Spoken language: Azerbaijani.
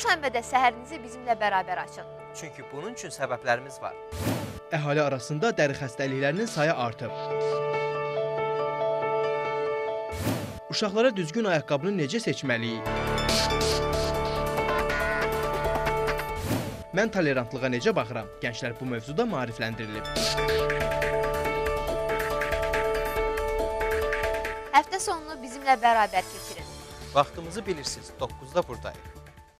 şənbədə səhərinizi bizimlə bərabər açın. Çünki bunun üçün səbəblərimiz var. Əhali arasında dəri xəstəliklərinin sayı artıb. Uşaqlara düzgün ayaqqabını necə seçməliyik? Mən tolerantlığa necə baxıram? Gənclər bu mövzuda maarifləndirilib. Həftə sonunu bizimlə bərabər keçirin. Vaxtımızı bilirsiniz, 9-da buradayıq.